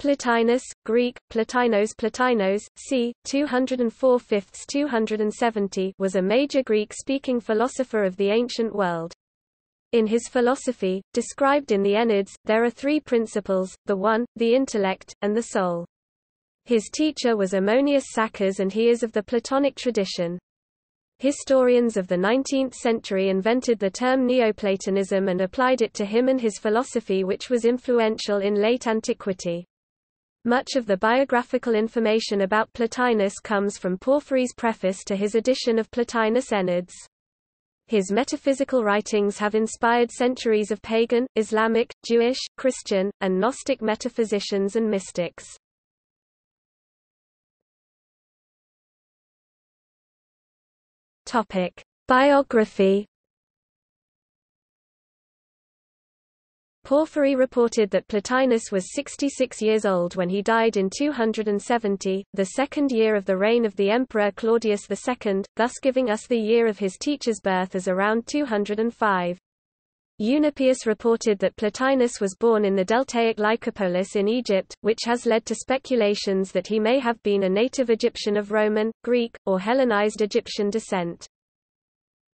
Plotinus, Greek, Plotinos Plotinos, c. 204 270 was a major Greek-speaking philosopher of the ancient world. In his philosophy, described in the Enneads, there are three principles, the one, the intellect, and the soul. His teacher was Ammonius Saccas and he is of the Platonic tradition. Historians of the 19th century invented the term Neoplatonism and applied it to him and his philosophy which was influential in late antiquity. Much of the biographical information about Plotinus comes from Porphyry's preface to his edition of Plotinus Enneads. His metaphysical writings have inspired centuries of pagan, Islamic, Jewish, Christian, and Gnostic metaphysicians and mystics. Topic: Biography Porphyry reported that Plotinus was 66 years old when he died in 270, the second year of the reign of the Emperor Claudius II, thus giving us the year of his teacher's birth as around 205. Eunapius reported that Plotinus was born in the deltaic Lycopolis in Egypt, which has led to speculations that he may have been a native Egyptian of Roman, Greek, or Hellenized Egyptian descent.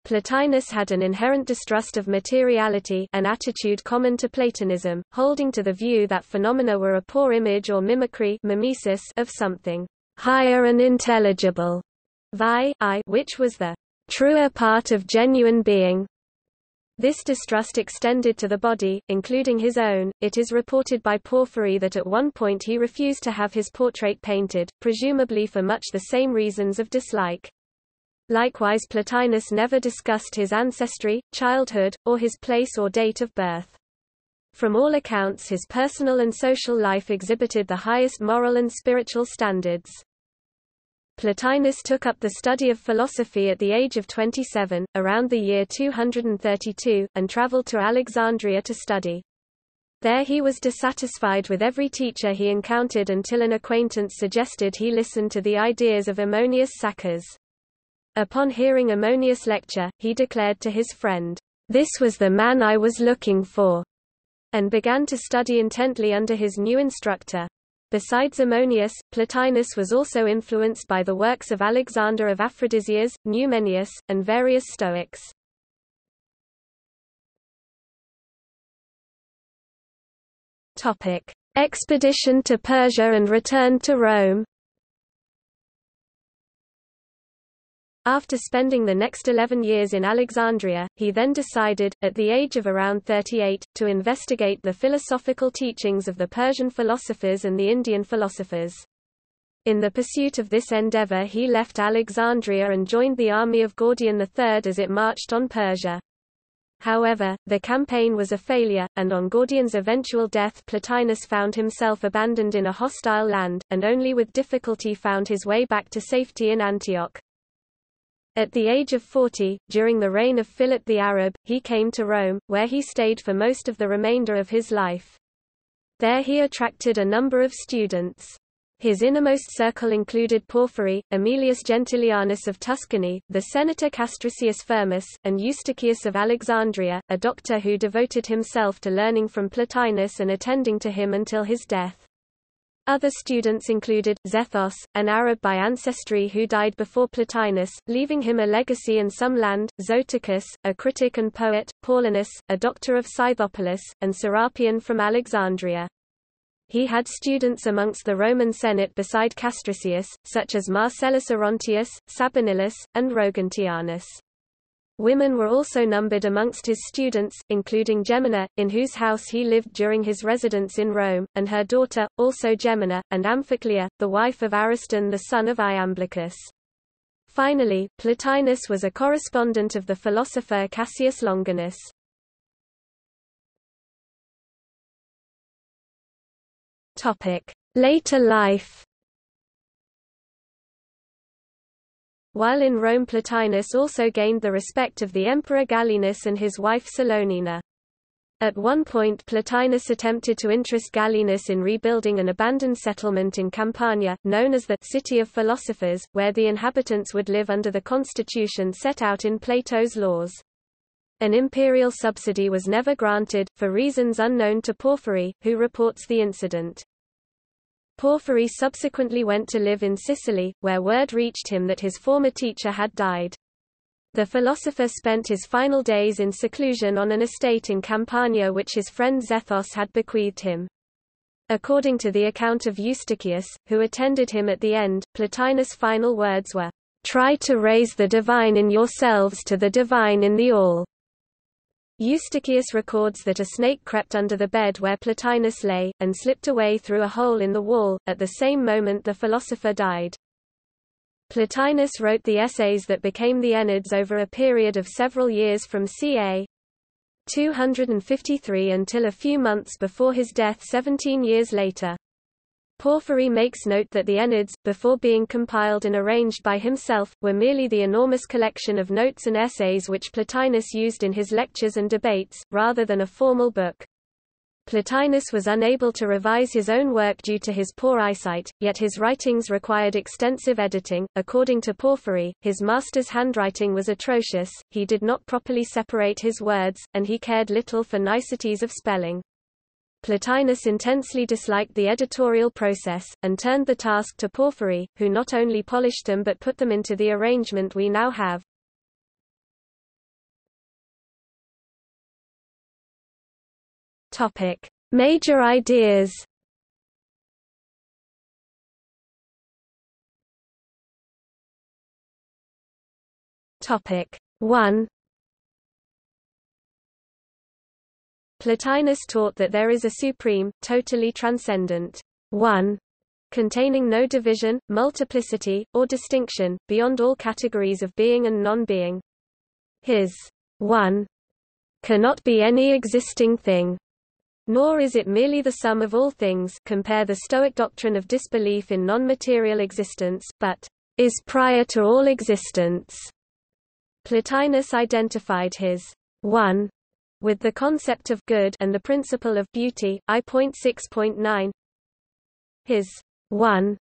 Plotinus had an inherent distrust of materiality an attitude common to Platonism, holding to the view that phenomena were a poor image or mimicry mimesis of something higher and intelligible, vi I, which was the truer part of genuine being. This distrust extended to the body, including his own. It is reported by Porphyry that at one point he refused to have his portrait painted, presumably for much the same reasons of dislike. Likewise Plotinus never discussed his ancestry, childhood, or his place or date of birth. From all accounts his personal and social life exhibited the highest moral and spiritual standards. Plotinus took up the study of philosophy at the age of 27, around the year 232, and traveled to Alexandria to study. There he was dissatisfied with every teacher he encountered until an acquaintance suggested he listen to the ideas of Ammonius Saccas. Upon hearing Ammonius' lecture, he declared to his friend, "This was the man I was looking for," and began to study intently under his new instructor. Besides Ammonius, Plotinus was also influenced by the works of Alexander of Aphrodisias, Numenius, and various Stoics. Topic: Expedition to Persia and return to Rome. After spending the next 11 years in Alexandria, he then decided, at the age of around 38, to investigate the philosophical teachings of the Persian philosophers and the Indian philosophers. In the pursuit of this endeavor he left Alexandria and joined the army of Gordian III as it marched on Persia. However, the campaign was a failure, and on Gordian's eventual death Plotinus found himself abandoned in a hostile land, and only with difficulty found his way back to safety in Antioch. At the age of 40, during the reign of Philip the Arab, he came to Rome, where he stayed for most of the remainder of his life. There he attracted a number of students. His innermost circle included Porphyry, Amelius Gentilianus of Tuscany, the senator Castricius Firmus, and Eustochius of Alexandria, a doctor who devoted himself to learning from Plotinus and attending to him until his death. Other students included, Zethos, an Arab by ancestry who died before Plotinus, leaving him a legacy and some land, Zoticus, a critic and poet, Paulinus, a doctor of Scythopolis, and Serapion from Alexandria. He had students amongst the Roman Senate beside Castricius, such as Marcellus Orontius, Sabinillus, and Rogatianus. Women were also numbered amongst his students, including Gemina, in whose house he lived during his residence in Rome, and her daughter, also Gemina, and Amphiclea, the wife of Ariston the son of Iamblichus. Finally, Plotinus was a correspondent of the philosopher Cassius Longinus. Later life While in Rome Plotinus also gained the respect of the Emperor Gallienus and his wife Salonina. At one point Plotinus attempted to interest Gallienus in rebuilding an abandoned settlement in Campania, known as the City of Philosophers, where the inhabitants would live under the constitution set out in Plato's laws. An imperial subsidy was never granted, for reasons unknown to Porphyry, who reports the incident. Porphyry subsequently went to live in Sicily, where word reached him that his former teacher had died. The philosopher spent his final days in seclusion on an estate in Campania which his friend Zethos had bequeathed him. According to the account of Eustochius, who attended him at the end, Plotinus' final words were, "'Try to raise the divine in yourselves to the divine in the all." Eustochius records that a snake crept under the bed where Plotinus lay, and slipped away through a hole in the wall, at the same moment the philosopher died. Plotinus wrote the essays that became the Enneads over a period of several years from ca. 253 until a few months before his death 17 years later. Porphyry makes note that the Enneads, before being compiled and arranged by himself, were merely the enormous collection of notes and essays which Plotinus used in his lectures and debates, rather than a formal book. Plotinus was unable to revise his own work due to his poor eyesight, yet his writings required extensive editing. According to Porphyry, his master's handwriting was atrocious, he did not properly separate his words, and he cared little for niceties of spelling. Plotinus intensely disliked the editorial process, and turned the task to Porphyry, who not only polished them but put them into the arrangement we now have. Topic: Major ideas. Topic: 1 Plotinus taught that there is a supreme, totally transcendent one, containing no division, multiplicity, or distinction, beyond all categories of being and non-being. His one cannot be any existing thing, nor is it merely the sum of all things compare the Stoic doctrine of disbelief in non-material existence, but is prior to all existence. Plotinus identified his one with the concept of good and the principle of beauty, I.6.9. His one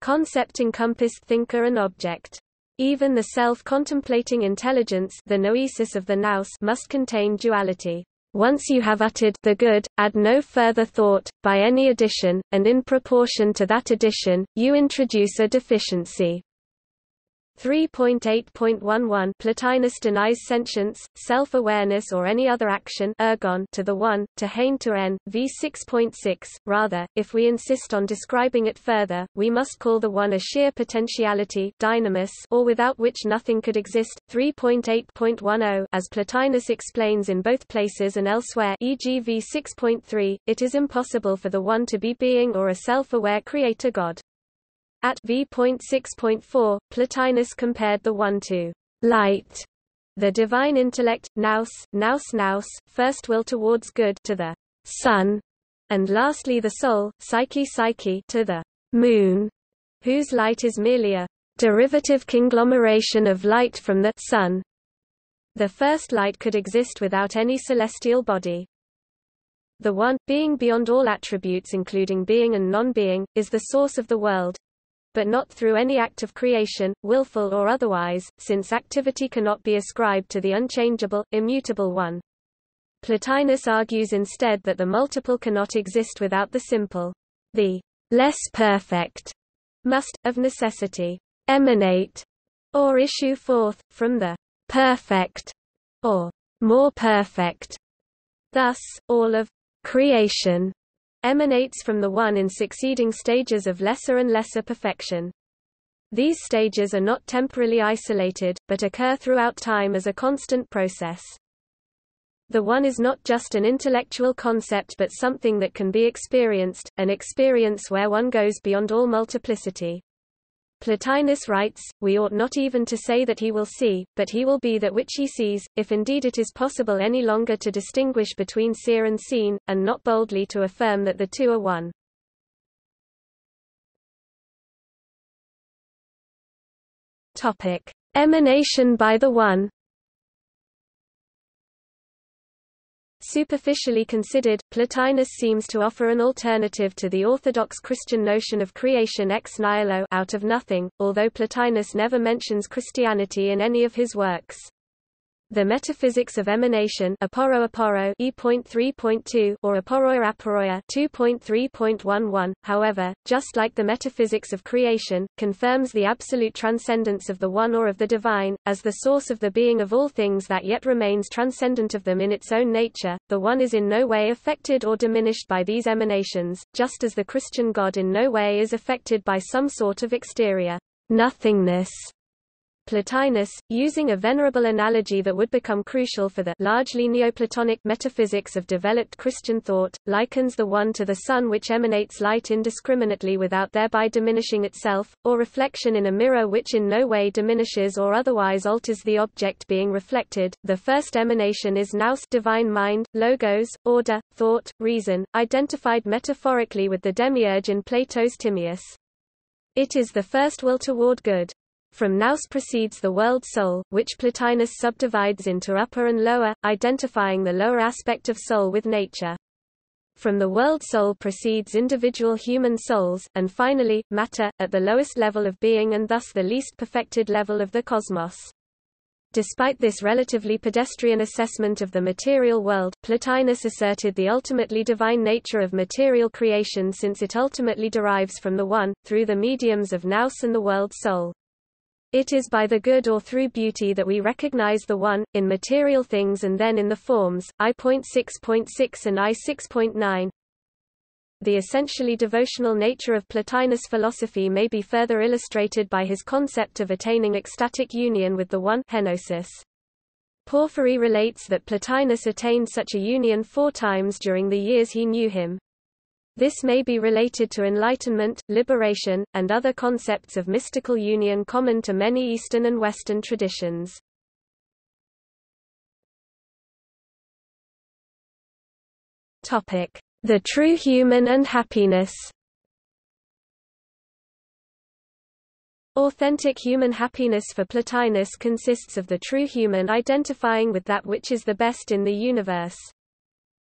concept encompassed thinker and object. Even the self-contemplating intelligence the noesis of the nous must contain duality. Once you have uttered the good, add no further thought, by any addition, and in proportion to that addition, you introduce a deficiency. 3.8.11 Plotinus denies sentience, self-awareness or any other action ergon to the one, to hein to n, v 6.6. Rather, if we insist on describing it further, we must call the one a sheer potentiality dynamis or without which nothing could exist. 3.8.10 As Plotinus explains in both places and elsewhere e.g. v 6.3, it is impossible for the one to be being or a self-aware creator God. At v.6.4, Plotinus compared the one to light, the divine intellect, nous, nous nous, first will towards good to the sun, and lastly the soul, psyche psyche to the moon, whose light is merely a derivative conglomeration of light from the sun. The first light could exist without any celestial body. The One, being beyond all attributes including being and non-being, is the source of the world, but not through any act of creation, willful or otherwise, since activity cannot be ascribed to the unchangeable, immutable one. Plotinus argues instead that the multiple cannot exist without the simple. The less perfect must, of necessity, emanate or issue forth, from the perfect or more perfect. Thus, all of creation emanates from the one in succeeding stages of lesser and lesser perfection. These stages are not temporally isolated, but occur throughout time as a constant process. The one is not just an intellectual concept but something that can be experienced, an experience where one goes beyond all multiplicity. Plotinus writes, We ought not even to say that he will see, but he will be that which he sees, if indeed it is possible any longer to distinguish between seer and seen, and not boldly to affirm that the two are one. Topic. Emanation by the One Superficially considered, Plotinus seems to offer an alternative to the orthodox Christian notion of creation ex nihilo out of nothing, although Plotinus never mentions Christianity in any of his works. The metaphysics of emanation aporo aporo E.3.2 or aporoia aporoia 2.3.11, however, just like the metaphysics of creation, confirms the absolute transcendence of the One or of the Divine, as the source of the being of all things that yet remains transcendent of them in its own nature. The One is in no way affected or diminished by these emanations, just as the Christian God in no way is affected by some sort of exterior nothingness Plotinus, using a venerable analogy that would become crucial for the largely Neoplatonic metaphysics of developed Christian thought, likens the one to the sun which emanates light indiscriminately without thereby diminishing itself, or reflection in a mirror which in no way diminishes or otherwise alters the object being reflected. The first emanation is nous divine mind, logos, order, thought, reason, identified metaphorically with the demiurge in Plato's Timaeus. It is the first will toward good. From nous proceeds the world soul, which Plotinus subdivides into upper and lower, identifying the lower aspect of soul with nature. From the world soul proceeds individual human souls, and finally, matter, at the lowest level of being and thus the least perfected level of the cosmos. Despite this relatively pedestrian assessment of the material world, Plotinus asserted the ultimately divine nature of material creation since it ultimately derives from the One, through the mediums of nous and the world soul. It is by the good or through beauty that we recognize the One, in material things and then in the forms, I.6.6 and I6.9. The essentially devotional nature of Plotinus' philosophy may be further illustrated by his concept of attaining ecstatic union with the One henosis. Porphyry relates that Plotinus attained such a union four times during the years he knew him. This may be related to enlightenment, liberation, and other concepts of mystical union common to many Eastern and Western traditions. The true human and happiness Authentic human happiness for Plotinus consists of the true human identifying with that which is the best in the universe.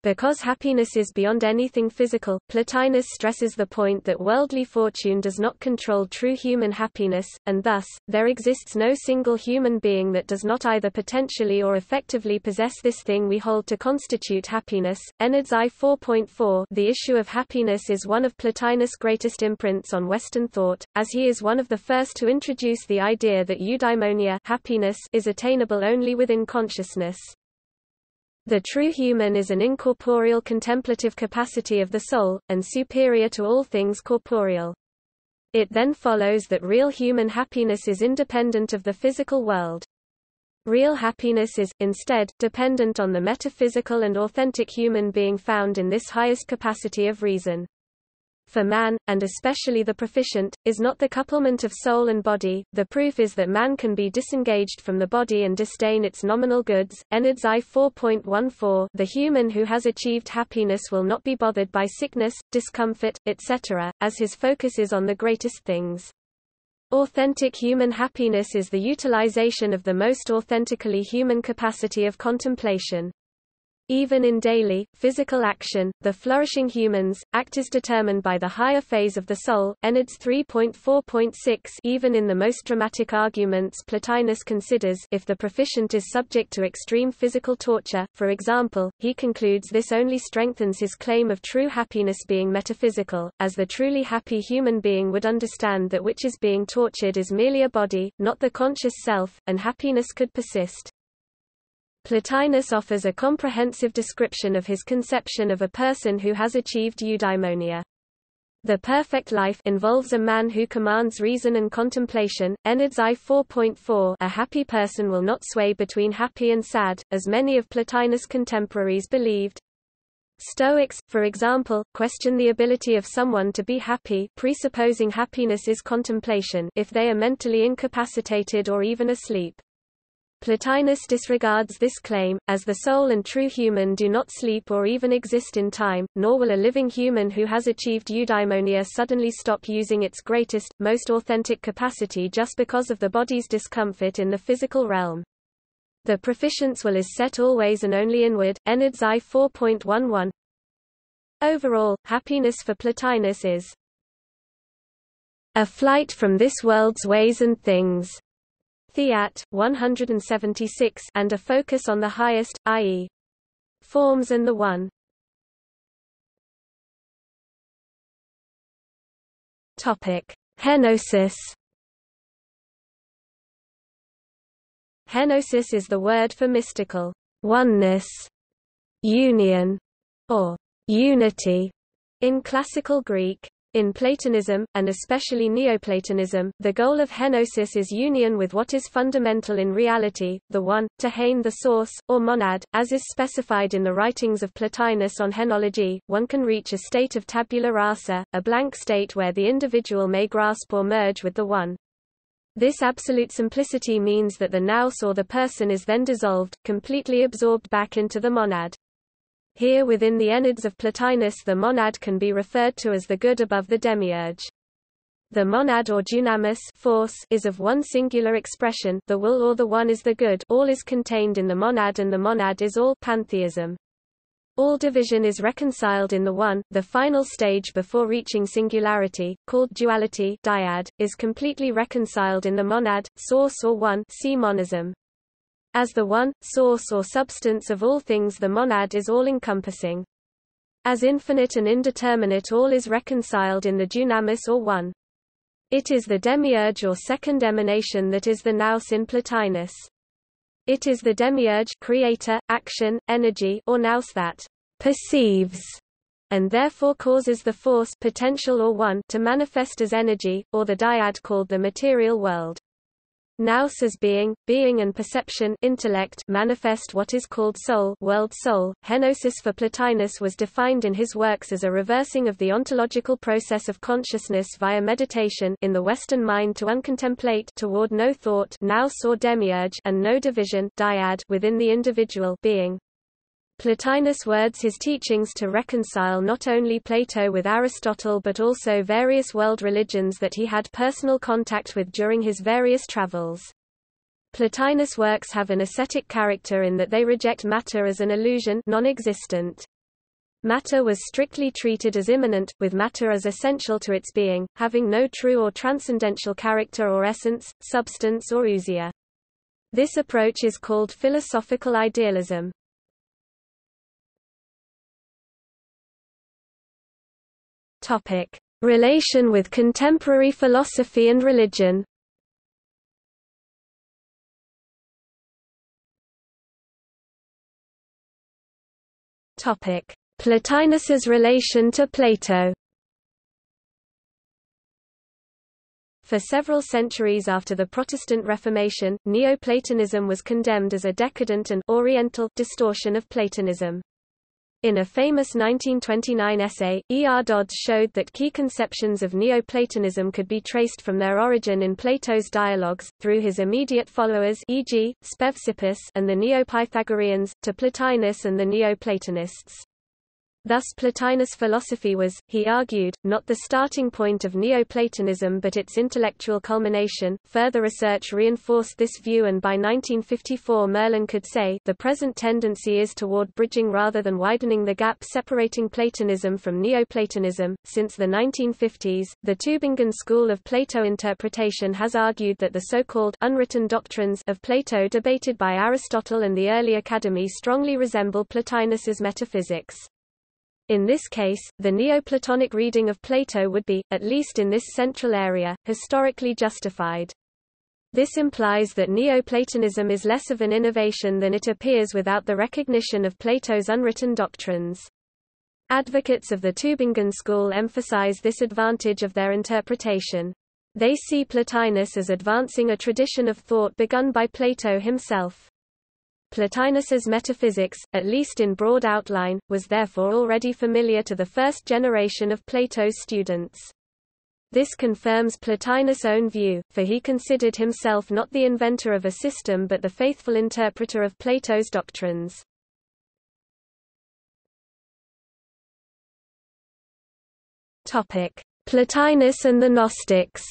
Because happiness is beyond anything physical, Plotinus stresses the point that worldly fortune does not control true human happiness, and thus, there exists no single human being that does not either potentially or effectively possess this thing we hold to constitute happiness. Enneads I 4.4 The issue of happiness is one of Plotinus' greatest imprints on Western thought, as he is one of the first to introduce the idea that eudaimonia happiness is attainable only within consciousness. The true human is an incorporeal contemplative capacity of the soul, and superior to all things corporeal. It then follows that real human happiness is independent of the physical world. Real happiness is, instead, dependent on the metaphysical and authentic human being found in this highest capacity of reason for man, and especially the proficient, is not the couplement of soul and body. The proof is that man can be disengaged from the body and disdain its nominal goods. Enneads I 4.14 The human who has achieved happiness will not be bothered by sickness, discomfort, etc., as his focus is on the greatest things. Authentic human happiness is the utilization of the most authentically human capacity of contemplation. Even in daily, physical action, the flourishing humans, act is determined by the higher phase of the soul. Enneads 3.4.6 Even in the most dramatic arguments Plotinus considers if the proficient is subject to extreme physical torture, for example, he concludes this only strengthens his claim of true happiness being metaphysical, as the truly happy human being would understand that which is being tortured is merely a body, not the conscious self, and happiness could persist. Plotinus offers a comprehensive description of his conception of a person who has achieved eudaimonia. The perfect life involves a man who commands reason and contemplation. Enneads I 4.4 A happy person will not sway between happy and sad, as many of Plotinus' contemporaries believed. Stoics, for example, question the ability of someone to be happy presupposing happiness is contemplation if they are mentally incapacitated or even asleep. Plotinus disregards this claim, as the soul and true human do not sleep or even exist in time, nor will a living human who has achieved eudaimonia suddenly stop using its greatest, most authentic capacity just because of the body's discomfort in the physical realm. The proficient's will is set always and only inward. Enneads I 4.11 Overall, happiness for Plotinus is a flight from this world's ways and things Theat, 176 and a focus on the highest, i.e. forms and the One. Topic: Henosis. Henosis is the word for mystical oneness, union, or unity in classical Greek. In Platonism, and especially Neoplatonism, the goal of henosis is union with what is fundamental in reality, the One, to hain the source, or monad, as is specified in the writings of Plotinus on henology. One can reach a state of tabula rasa, a blank state where the individual may grasp or merge with the One. This absolute simplicity means that the nous or the person is then dissolved, completely absorbed back into the monad. Here within the Enneads of Plotinus the monad can be referred to as the good above the demiurge. The monad or dunamis force is of one singular expression the will or the one is the good all is contained in the monad and the monad is all pantheism. All division is reconciled in the one, the final stage before reaching singularity, called duality dyad, is completely reconciled in the monad, source or one see monism. As the one, source or substance of all things the monad is all-encompassing. As infinite and indeterminate all is reconciled in the dunamis or one. It is the demiurge or second emanation that is the nous in Plotinus. It is the demiurge creator, action, energy or nous that perceives and therefore causes the force potential or one to manifest as energy, or the dyad called the material world. Nous as being, being and perception intellect manifest what is called soul world soul. Henosis for Plotinus was defined in his works as a reversing of the ontological process of consciousness via meditation in the Western mind to uncontemplate toward no thought nous or demiurge and no division dyad within the individual being. Plotinus words his teachings to reconcile not only Plato with Aristotle but also various world religions that he had personal contact with during his various travels. Plotinus' works have an ascetic character in that they reject matter as an illusion non-existent. Matter was strictly treated as immanent, with matter as essential to its being, having no true or transcendental character or essence, substance or ousia. This approach is called philosophical idealism. Topic: Relation with contemporary philosophy and religion. Topic: Plotinus's relation to Plato. For several centuries after the Protestant Reformation, Neoplatonism was condemned as a decadent and oriental distortion of Platonism. In a famous 1929 essay, E. R. Dodds showed that key conceptions of Neoplatonism could be traced from their origin in Plato's dialogues, through his immediate followers e.g., Speusippus and the Neo-Pythagoreans, to Plotinus and the Neoplatonists. Thus Plotinus' philosophy was, he argued, not the starting point of Neoplatonism but its intellectual culmination. Further research reinforced this view and by 1954 Merlan could say the present tendency is toward bridging rather than widening the gap separating Platonism from Neoplatonism. Since the 1950s, the Tübingen school of Plato interpretation has argued that the so-called unwritten doctrines of Plato debated by Aristotle and the early Academy strongly resemble Plotinus's metaphysics. In this case, the Neoplatonic reading of Plato would be, at least in this central area, historically justified. This implies that Neoplatonism is less of an innovation than it appears without the recognition of Plato's unwritten doctrines. Advocates of the Tübingen school emphasize this advantage of their interpretation. They see Plotinus as advancing a tradition of thought begun by Plato himself. Plotinus's metaphysics, at least in broad outline, was therefore already familiar to the first generation of Plato's students. This confirms Plotinus' own view, for he considered himself not the inventor of a system but the faithful interpreter of Plato's doctrines. Plotinus and the Gnostics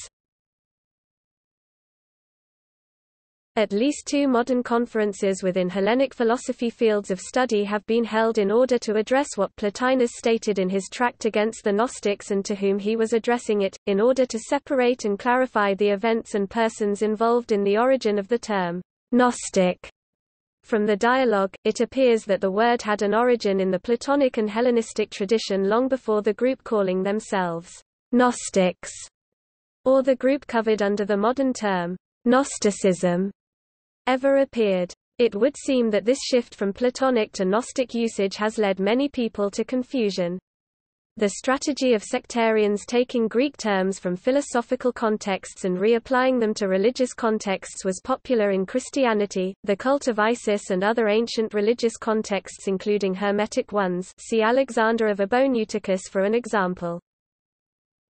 At least two modern conferences within Hellenic philosophy fields of study have been held in order to address what Plotinus stated in his tract against the Gnostics and to whom he was addressing it, in order to separate and clarify the events and persons involved in the origin of the term Gnostic. From the dialogue, it appears that the word had an origin in the Platonic and Hellenistic tradition long before the group calling themselves Gnostics, or the group covered under the modern term Gnosticism ever appeared. It would seem that this shift from Platonic to Gnostic usage has led many people to confusion. The strategy of sectarians taking Greek terms from philosophical contexts and reapplying them to religious contexts was popular in Christianity, the cult of Isis and other ancient religious contexts including Hermetic ones see Alexander of Abonoteichus for an example.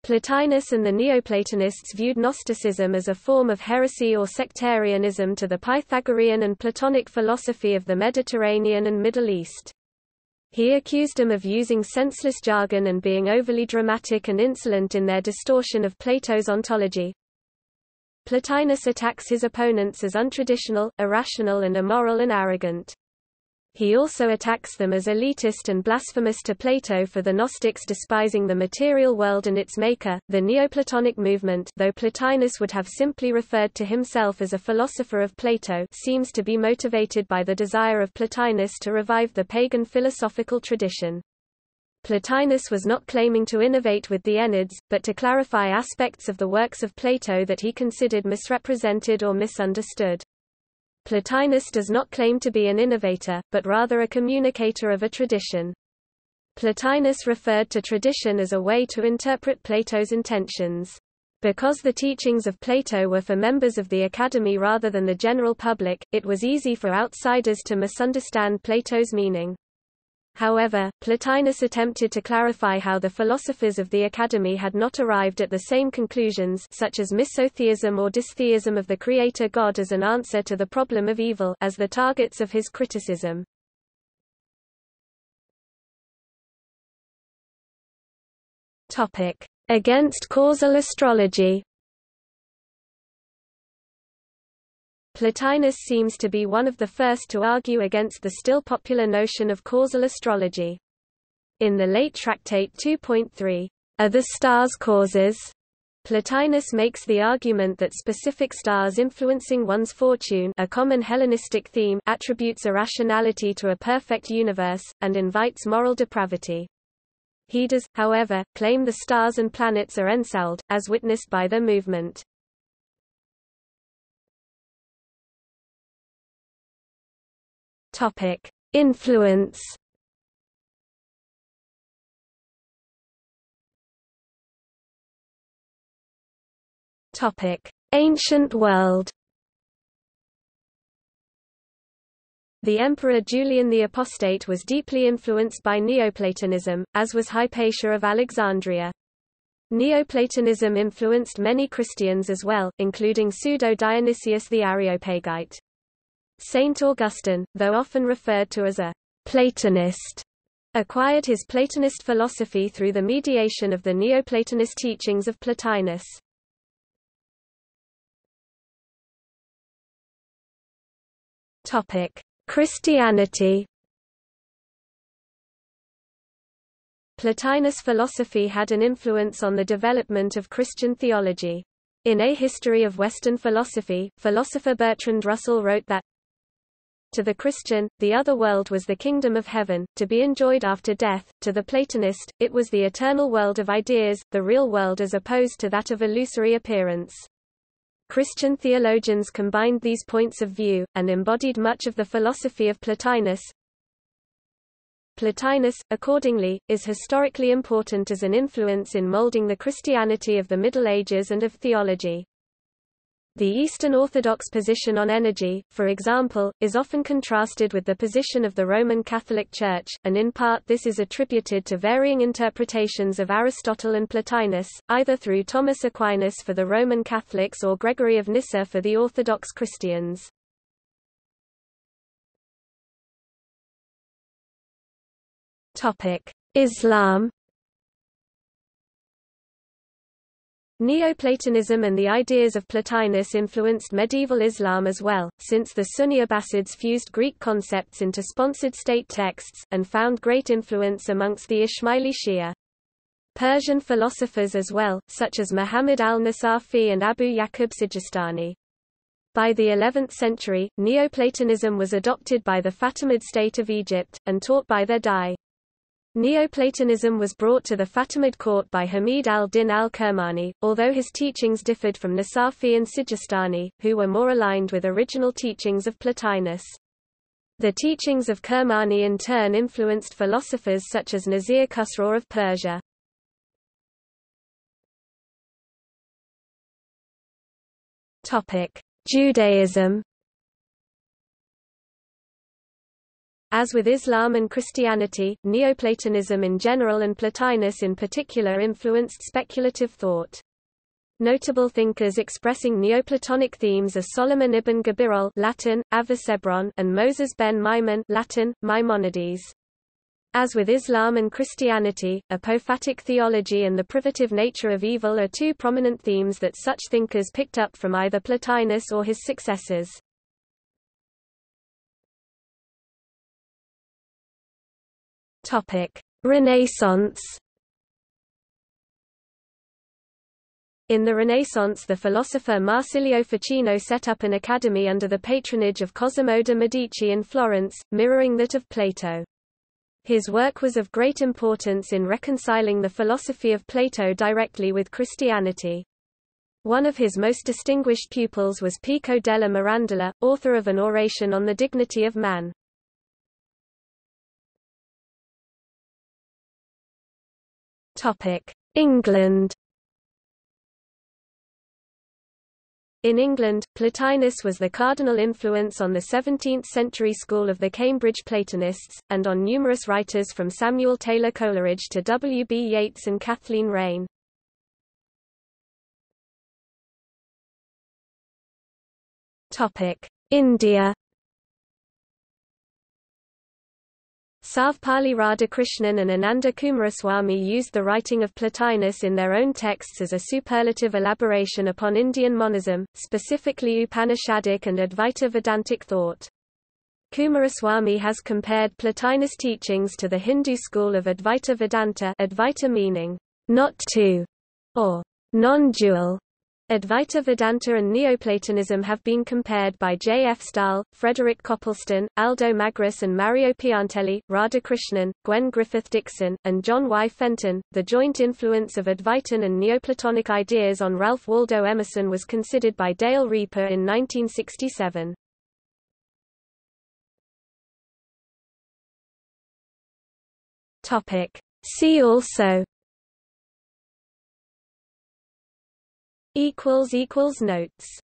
Plotinus and the Neoplatonists viewed Gnosticism as a form of heresy or sectarianism to the Pythagorean and Platonic philosophy of the Mediterranean and Middle East. He accused them of using senseless jargon and being overly dramatic and insolent in their distortion of Plato's ontology. Plotinus attacks his opponents as untraditional, irrational and immoral and arrogant. He also attacks them as elitist and blasphemous to Plato for the Gnostics despising the material world and its maker. The Neoplatonic movement, though Plotinus would have simply referred to himself as a philosopher of Plato, seems to be motivated by the desire of Plotinus to revive the pagan philosophical tradition. Plotinus was not claiming to innovate with the Enneads, but to clarify aspects of the works of Plato that he considered misrepresented or misunderstood. Plotinus does not claim to be an innovator, but rather a communicator of a tradition. Plotinus referred to tradition as a way to interpret Plato's intentions. Because the teachings of Plato were for members of the Academy rather than the general public, it was easy for outsiders to misunderstand Plato's meaning. However, Plotinus attempted to clarify how the philosophers of the Academy had not arrived at the same conclusions such as misotheism or dystheism of the creator God as an answer to the problem of evil as the targets of his criticism. Against causal astrology Plotinus seems to be one of the first to argue against the still popular notion of causal astrology. In the late Tractate 2.3, Are the stars causes? Plotinus makes the argument that specific stars influencing one's fortune a common Hellenistic theme attributes irrationality to a perfect universe, and invites moral depravity. He does, however, claim the stars and planets are ensouled, as witnessed by their movement. Topic: Influence. Topic: Ancient world. The Emperor Julian the Apostate was deeply influenced by Neoplatonism, as was Hypatia of Alexandria. Neoplatonism influenced many Christians as well, including Pseudo-Dionysius the Areopagite. Saint Augustine, though often referred to as a Platonist, acquired his Platonist philosophy through the mediation of the Neoplatonist teachings of Plotinus. Topic: Christianity. Plotinus philosophy had an influence on the development of Christian theology. In A History of Western Philosophy, philosopher Bertrand Russell wrote that to the Christian, the other world was the kingdom of heaven, to be enjoyed after death. To the Platonist, it was the eternal world of ideas, the real world as opposed to that of illusory appearance. Christian theologians combined these points of view, and embodied much of the philosophy of Plotinus. Plotinus, accordingly, is historically important as an influence in molding the Christianity of the Middle Ages and of theology. The Eastern Orthodox position on energy, for example, is often contrasted with the position of the Roman Catholic Church, and in part this is attributed to varying interpretations of Aristotle and Plotinus, either through Thomas Aquinas for the Roman Catholics or Gregory of Nyssa for the Orthodox Christians. Islam Neoplatonism and the ideas of Plotinus influenced medieval Islam as well, since the Sunni Abbasids fused Greek concepts into sponsored state texts, and found great influence amongst the Ismaili Shia. Persian philosophers as well, such as Muhammad al-Nasafi and Abu Yaqub Sijistani. By the 11th century, Neoplatonism was adopted by the Fatimid state of Egypt, and taught by their Dai. Neoplatonism was brought to the Fatimid court by Hamid al-Din al-Kermani, although his teachings differed from Nasafi and Sijistani, who were more aligned with original teachings of Plotinus. The teachings of Kermani in turn influenced philosophers such as Nasir Khusraw of Persia. Judaism As with Islam and Christianity, Neoplatonism in general and Plotinus in particular influenced speculative thought. Notable thinkers expressing Neoplatonic themes are Solomon ibn Gabirol Latin, Avicebron and Moses ben Maimon Latin, Maimonides. As with Islam and Christianity, apophatic theology and the privative nature of evil are two prominent themes that such thinkers picked up from either Plotinus or his successors. Topic: Renaissance. In the Renaissance the philosopher Marsilio Ficino set up an academy under the patronage of Cosimo de' Medici in Florence, mirroring that of Plato. His work was of great importance in reconciling the philosophy of Plato directly with Christianity. One of his most distinguished pupils was Pico della Mirandola, author of an oration on the dignity of man. England In England, Plotinus was the cardinal influence on the 17th-century school of the Cambridge Platonists, and on numerous writers from Samuel Taylor Coleridge to W. B. Yeats and Kathleen Raine. India Sarvepalli Radhakrishnan and Ananda Coomaraswamy used the writing of Plotinus in their own texts as a superlative elaboration upon Indian monism, specifically Upanishadic and Advaita Vedantic thought. Coomaraswamy has compared Plotinus' teachings to the Hindu school of Advaita Vedanta Advaita meaning, not two, or non-dual, Advaita Vedanta and Neoplatonism have been compared by J. F. Staal, Frederick Copleston, Aldo Magris, and Mario Piantelli, Radhakrishnan, Gwen Griffith Dickson, and John Y. Fenton. The joint influence of Advaitin and Neoplatonic ideas on Ralph Waldo Emerson was considered by Dale Riepe in 1967. See also equals equals notes